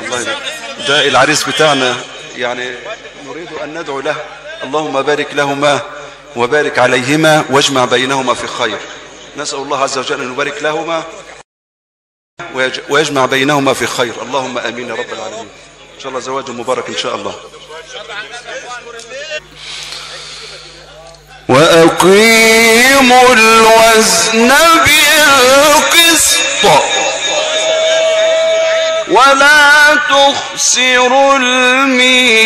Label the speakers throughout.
Speaker 1: يبارك. ده العريس بتاعنا يعني نريد أن ندعو له. اللهم بارك لهما وبارك عليهما واجمع بينهما في خير. نسأل الله عز وجل أن يبارك لهما ويج- ويجمع بينهما في خير. اللهم آمين يا رب العالمين. إن شاء الله زواج مبارك إن شاء الله.
Speaker 2: وأقيموا الوزن بالقسط. ولا تخسروا الميزان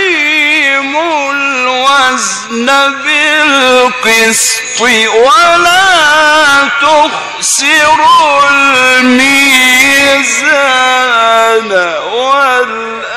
Speaker 2: وأقيموا الوزن بالقسط ولا تخسروا الميزان والأرض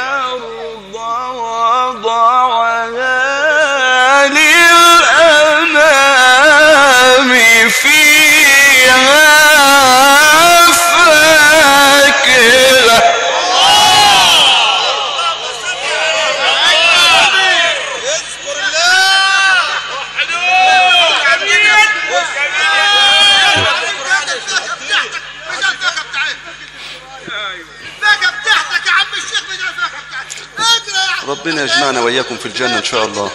Speaker 1: ربنا يجمعنا وإياكم في الجنة إن شاء الله.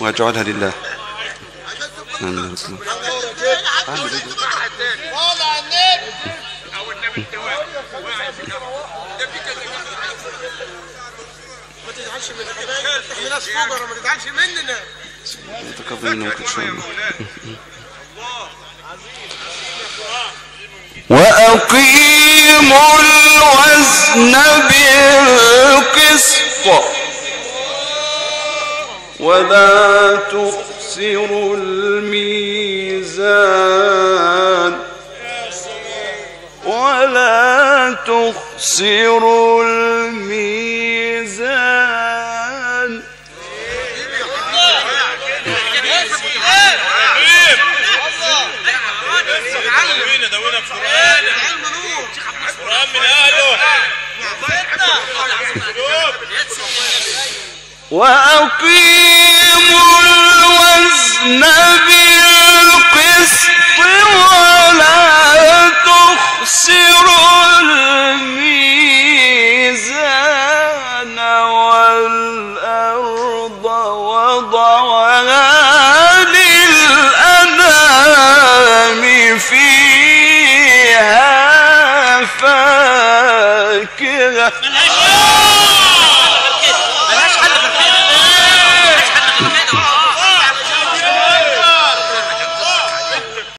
Speaker 1: ويجعلها لله. الله
Speaker 2: الوزن بالقسط ولا تخسروا الميزان ولا تخسروا الميزان
Speaker 3: دوينا
Speaker 2: وأقيموا فاكهة